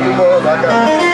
modo modo acá.